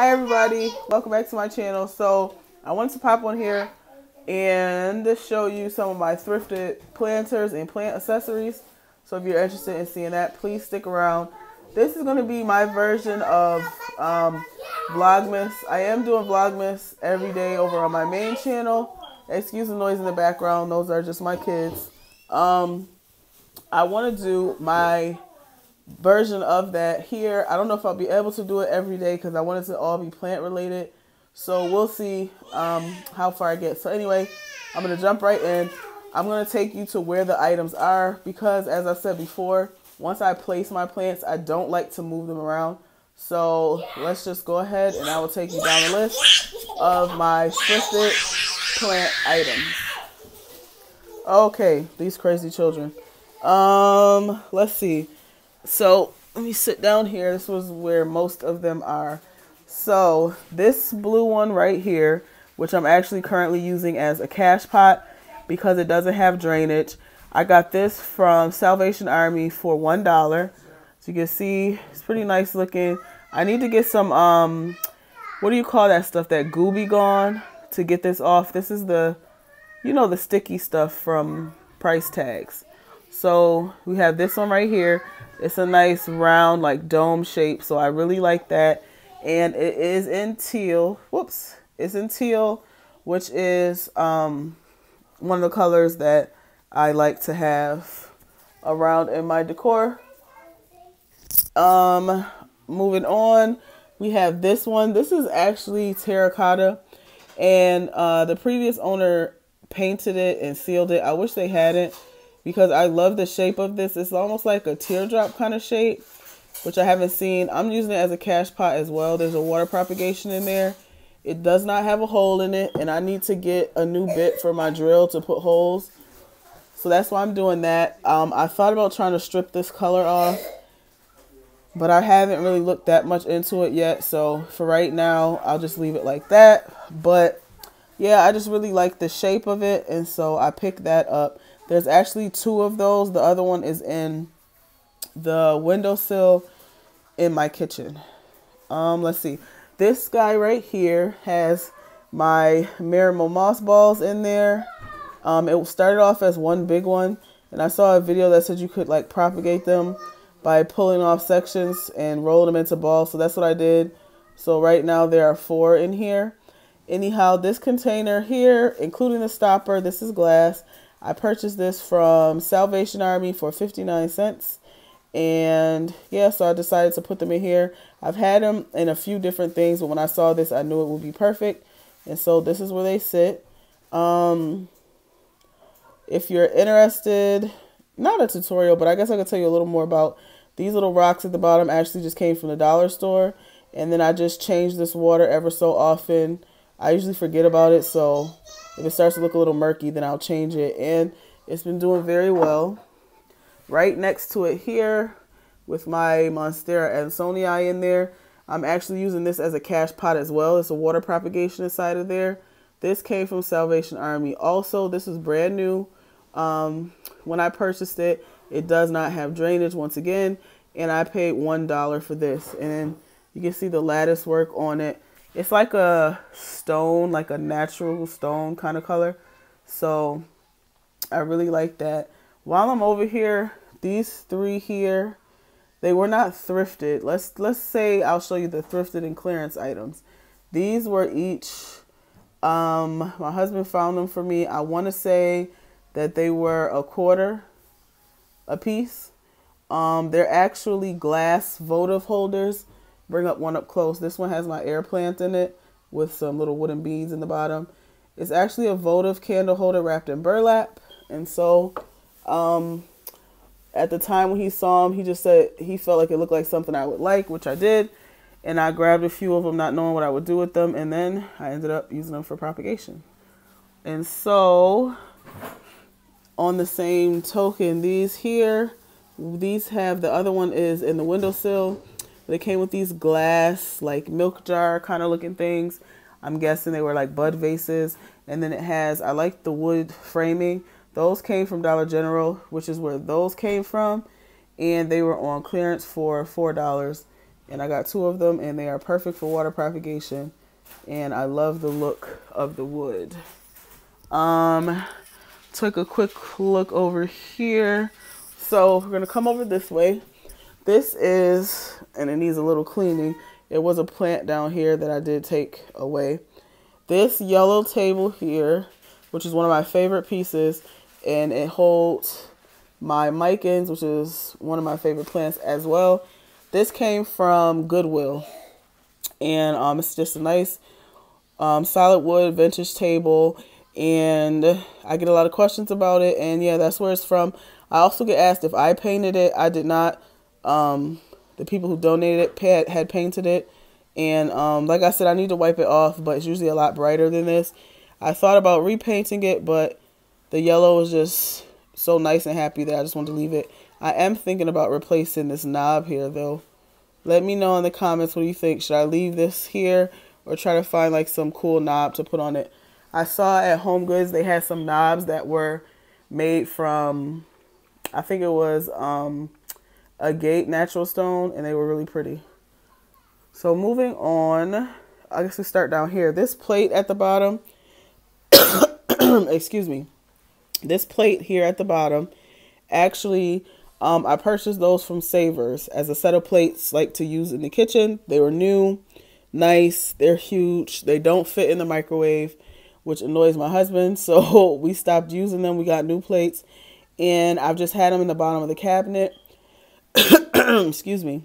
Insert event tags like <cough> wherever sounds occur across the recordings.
Hi everybody, welcome back to my channel. So I wanted to pop on here and show you some of my thrifted planters and plant accessories. So if you're interested in seeing that, please stick around. This is going to be my version of um, Vlogmas. I am doing Vlogmas every day over on my main channel. Excuse the noise in the background. Those are just my kids. Um, I want to do my version of that here. I don't know if I'll be able to do it every day because I want it to all be plant related. So we'll see um, how far I get. So anyway, I'm going to jump right in. I'm going to take you to where the items are because as I said before, once I place my plants, I don't like to move them around. So let's just go ahead and I will take you down the list of my thrifted plant items. Okay, these crazy children. Um, let's see. So let me sit down here. This was where most of them are. So this blue one right here, which I'm actually currently using as a cachepot because it doesn't have drainage. I got this from Salvation Army for $1. So you can see it's pretty nice looking. I need to get some, um, what do you call that stuff? That Gooby Gone to get this off. This is the, you know, the sticky stuff from price tags. So we have this one right here. It's a nice round like dome shape. So I really like that. And it is in teal. Whoops. It's in teal, which is um, one of the colors that I like to have around in my decor. Um, moving on, we have this one. This is actually terracotta. And uh, the previous owner painted it and sealed it. I wish they hadn't because I love the shape of this. It's almost like a teardrop kind of shape, which I haven't seen. I'm using it as a cachepot as well. There's a water propagation in there. It does not have a hole in it, and I need to get a new bit for my drill to put holes. So that's why I'm doing that. Um, I thought about trying to strip this color off, but I haven't really looked that much into it yet. So for right now, I'll just leave it like that. But yeah, I just really like the shape of it, and so I picked that up. There's actually two of those. The other one is in the windowsill in my kitchen. Um, let's see. This guy right here has my Marimo moss balls in there. Um, it started off as one big one, and I saw a video that said you could like propagate them by pulling off sections and roll them into balls. So that's what I did. So right now there are four in here. Anyhow, this container here, including the stopper, this is glass. I purchased this from Salvation Army for 59 cents. And yeah, so I decided to put them in here. I've had them in a few different things, but when I saw this, I knew it would be perfect. And so this is where they sit. Um, if you're interested, not a tutorial, but I guess I could tell you a little more about these little rocks at the bottom actually just came from the dollar store. And then I just change this water ever so often. I usually forget about it, so if it starts to look a little murky, then I'll change it. And it's been doing very well. Right next to it here with my Monstera Adansonii in there, I'm actually using this as a cachepot as well. It's a water propagation inside of there. This came from Salvation Army. Also, this is brand new. Um, when I purchased it, it does not have drainage once again. And I paid $1 for this. And you can see the lattice work on it. It's like a stone, like a natural stone kind of color. So I really like that. While I'm over here, these three here, they were not thrifted. Let's let's say I'll show you the thrifted and clearance items. These were each um my husband found them for me. I want to say that they were a quarter a piece. Um they're actually glass votive holders bring up one up close. This one has my air plant in it with some little wooden beads in the bottom. It's actually a votive candle holder wrapped in burlap. And so um, at the time when he saw them, he just said he felt like it looked like something I would like, which I did. And I grabbed a few of them, not knowing what I would do with them. And then I ended up using them for propagation. And so on the same token, these here, these have, the other one is in the windowsill they came with these glass, like milk jar kind of looking things. I'm guessing they were like bud vases. And then it has, I like the wood framing. Those came from Dollar General, which is where those came from. And they were on clearance for $4. And I got two of them and they are perfect for water propagation. And I love the look of the wood. Um, took a quick look over here. So we're gonna come over this way. This is, and it needs a little cleaning. It was a plant down here that I did take away. This yellow table here, which is one of my favorite pieces, and it holds my micans, which is one of my favorite plants as well. This came from Goodwill, and um, it's just a nice um, solid wood vintage table and I get a lot of questions about it. And yeah, that's where it's from. I also get asked if I painted it. I did not. Um, the people who donated it had painted it. And um, like I said, I need to wipe it off, but it's usually a lot brighter than this. I thought about repainting it, but the yellow was just so nice and happy that I just wanted to leave it. I am thinking about replacing this knob here, though. Let me know in the comments what you think. Should I leave this here or try to find like some cool knob to put on it? I saw at Home Goods they had some knobs that were made from, I think it was um, agate natural stone, and they were really pretty. So moving on, I guess we start down here. This plate at the bottom, <coughs> excuse me, this plate here at the bottom, actually, um, I purchased those from Savers as a set of plates like to use in the kitchen. They were new, nice, they're huge, they don't fit in the microwave which annoys my husband. So <laughs> we stopped using them. We got new plates, and I've just had them in the bottom of the cabinet. <coughs> Excuse me.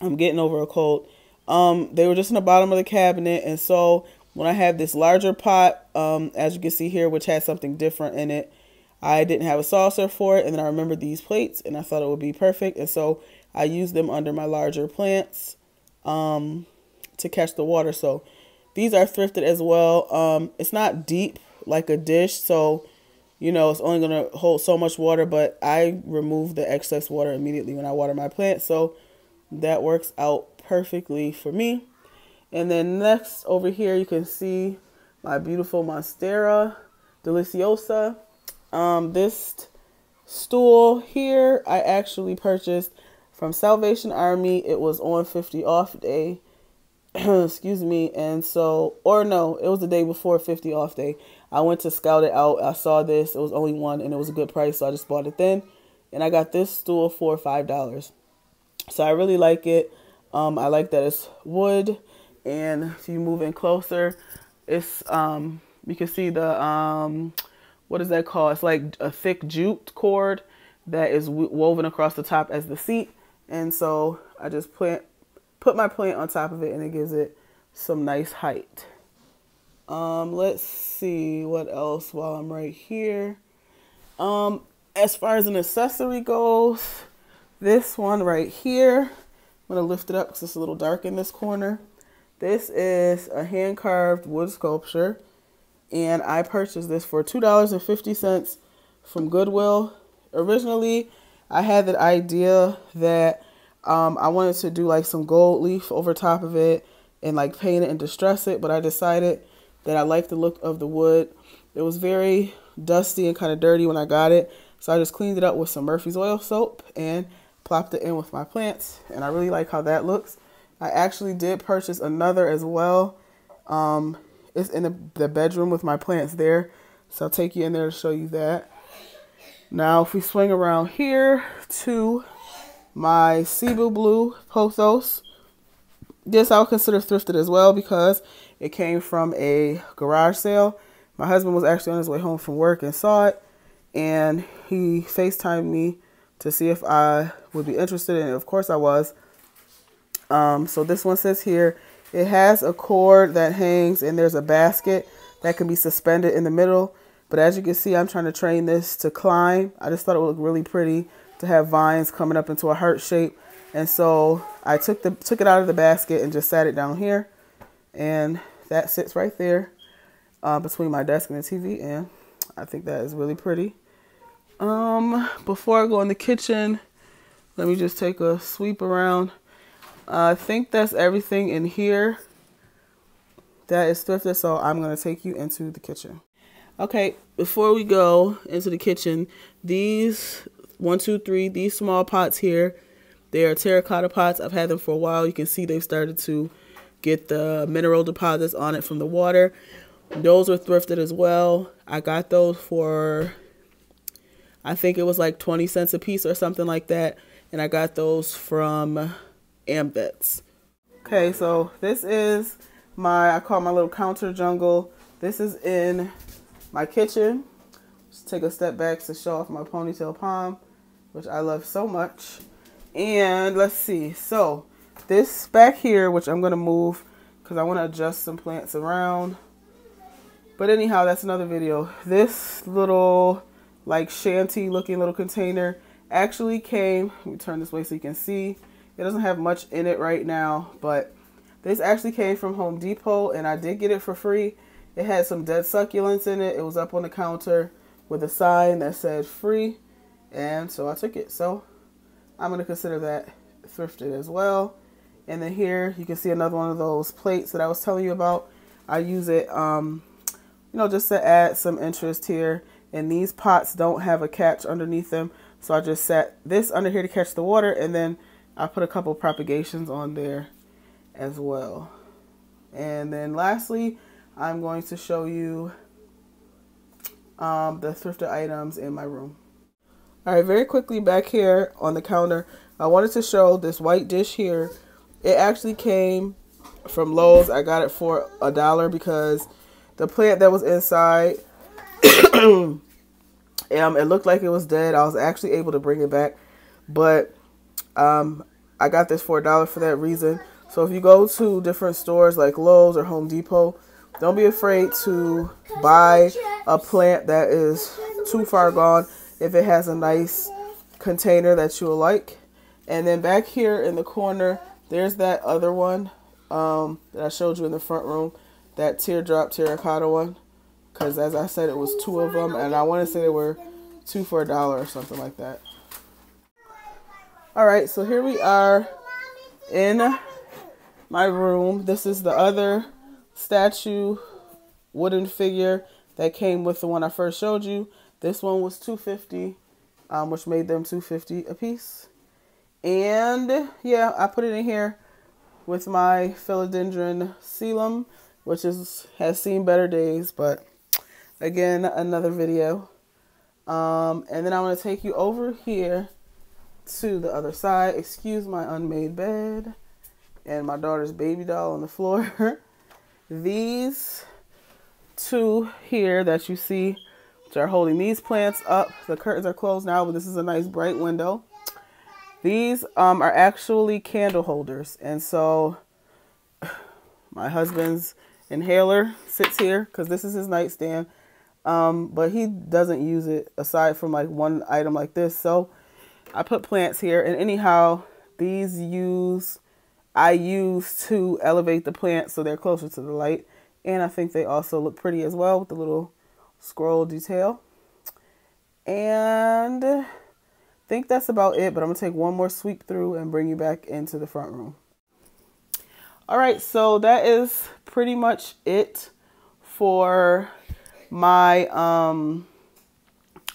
I'm getting over a cold. Um, they were just in the bottom of the cabinet, and so when I have this larger pot, um, as you can see here, which has something different in it, I didn't have a saucer for it, and then I remembered these plates, and I thought it would be perfect, and so I used them under my larger plants um, to catch the water. So these are thrifted as well. Um, it's not deep like a dish, so you know it's only gonna hold so much water. But I remove the excess water immediately when I water my plant. so that works out perfectly for me. And then next over here, you can see my beautiful Monstera Deliciosa. Um, this stool here, I actually purchased from Salvation Army. It was on 50 off day <clears throat> excuse me and so or no it was the day before 50 off day i went to scout it out. I saw this. It was only one and it was a good price so i just bought it then. And i got this stool for five dollars. So i really like it. Um, i like that it's wood and if you move in closer it's um, you can see the um, what is that called? It's like a thick jute cord that is woven across the top as the seat. And so i just plant put my plant on top of it and it gives it some nice height. Um, let's see what else while I'm right here. Um, as far as an accessory goes, this one right here, I'm going to lift it up because it's a little dark in this corner. This is a hand carved wood sculpture and I purchased this for $2.50 from Goodwill. Originally, I had the idea that um, I wanted to do like some gold leaf over top of it and like paint it and distress it, but I decided that I like the look of the wood. It was very dusty and kind of dirty when I got it, so I just cleaned it up with some Murphy's oil soap and plopped it in with my plants, and I really like how that looks. I actually did purchase another as well. Um, it's in the, the bedroom with my plants there, so I'll take you in there to show you that. Now, if we swing around here to my Cebu Blue Pothos. This I would consider thrifted as well because it came from a garage sale. My husband was actually on his way home from work and saw it, and he FaceTimed me to see if I would be interested in it. Of course, I was. Um, so this one says here, it has a cord that hangs, and there's a basket that can be suspended in the middle. But as you can see, I'm trying to train this to climb. I just thought it would look really pretty to have vines coming up into a heart shape. And so I took the took it out of the basket and just sat it down here. And that sits right there uh, between my desk and the TV. And I think that is really pretty. Um, before I go in the kitchen, let me just take a sweep around. Uh, I think that's everything in here that is thrifted. So I'm going to take you into the kitchen. Okay, before we go into the kitchen, these one, two, three, these small pots here, They are terracotta pots. I've had them for a while. You can see they've started to get the mineral deposits on it from the water. Those were thrifted as well. I got those for, I think it was like 20 cents a piece or something like that. And I got those from Amvets. Okay, so this is my, I call my little counter jungle. This is in my kitchen. Just take a step back to show off my ponytail palm, which I love so much. And let's see. So this back here, which I'm going to move because I want to adjust some plants around. But anyhow, that's another video. This little like shanty looking little container actually came, let me turn this way so you can see. It doesn't have much in it right now, but this actually came from Home Depot and I did get it for free. It had some dead succulents in it. It was up on the counter with a sign that said free. And so I took it. So I'm going to consider that thrifted as well. And then here you can see another one of those plates that I was telling you about. I use it, um, you know, just to add some interest here. And these pots don't have a catch underneath them. So I just set this under here to catch the water. And then I put a couple propagations on there as well. And then lastly, I'm going to show you um, the thrifted items in my room. All right, very quickly back here on the counter, I wanted to show this white dish here it actually came from Lowe's. I got it for a dollar because the plant that was inside, <coughs> um, it looked like it was dead. I was actually able to bring it back, but um, I got this for a dollar for that reason. So if you go to different stores like Lowe's or Home Depot, don't be afraid to buy a plant that is too far gone if it has a nice container that you will like. And then back here in the corner, there's that other one um, that I showed you in the front room, that teardrop terracotta one. Because as I said, it was two of them, and I want to say they were two for a dollar or something like that. All right, so here we are in my room. This is the other statue wooden figure that came with the one I first showed you. This one was 250, um, which made them 250 a piece. And yeah, I put it in here with my philodendron coelom, which is has seen better days, but again, another video. Um, and then I'm going to take you over here to the other side. Excuse my unmade bed and my daughter's baby doll on the floor. <laughs> these two here that you see, are holding these plants up. The curtains are closed now, but this is a nice bright window. These um, are actually candle holders. And so <sighs> my husband's inhaler sits here because this is his nightstand. Um, but he doesn't use it aside from like one item like this. So I put plants here. And anyhow, these use, I use to elevate the plants so they're closer to the light. And I think they also look pretty as well with the little scroll detail. And think that's about it, but I'm to take one more sweep through and bring you back into the front room. All right, so that is pretty much it for my um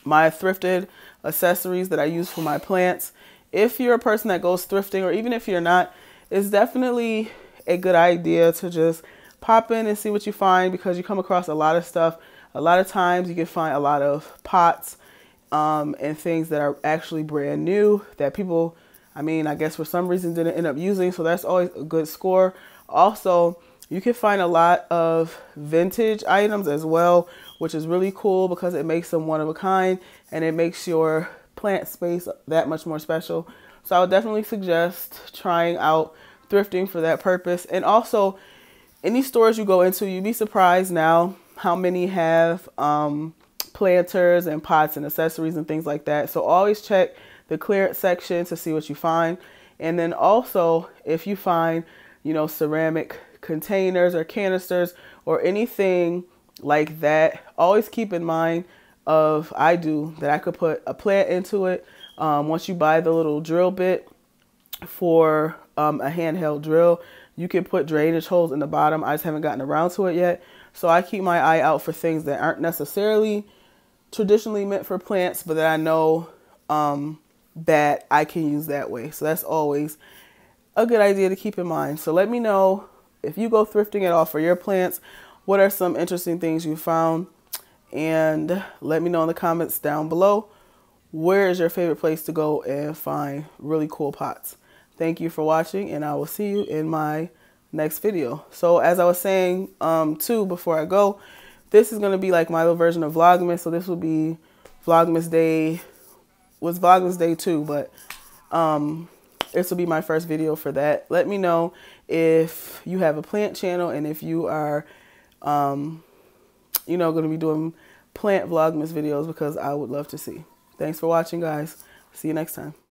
my thrifted accessories that I use for my plants. If you're a person that goes thrifting or even if you're not, it's definitely a good idea to just pop in and see what you find because you come across a lot of stuff. A lot of times you can find a lot of pots um, and things that are actually brand new that people, I mean, I guess for some reason didn't end up using. So that's always a good score. Also, you can find a lot of vintage items as well, which is really cool because it makes them one of a kind and it makes your plant space that much more special. So I would definitely suggest trying out thrifting for that purpose. And also, any stores you go into, you'd be surprised now how many have um, planters and pots and accessories and things like that. So always check the clearance section to see what you find. And then also if you find, you know, ceramic containers or canisters or anything like that, always keep in mind of I do that I could put a plant into it. Um, once you buy the little drill bit for um, a handheld drill, you can put drainage holes in the bottom. I just haven't gotten around to it yet. So I keep my eye out for things that aren't necessarily traditionally meant for plants, but that I know um, that I can use that way. So that's always a good idea to keep in mind. So let me know if you go thrifting at all for your plants, what are some interesting things you found? And let me know in the comments down below where is your favorite place to go and find really cool pots. Thank you for watching and I will see you in my next video. So as I was saying um, too before I go, this is going to be like my little version of Vlogmas. So this will be Vlogmas Day, was Vlogmas Day too, but um, this will be my first video for that. Let me know if you have a plant channel and if you are, um, you know, going to be doing plant Vlogmas videos because I would love to see. Thanks for watching, guys. See you next time.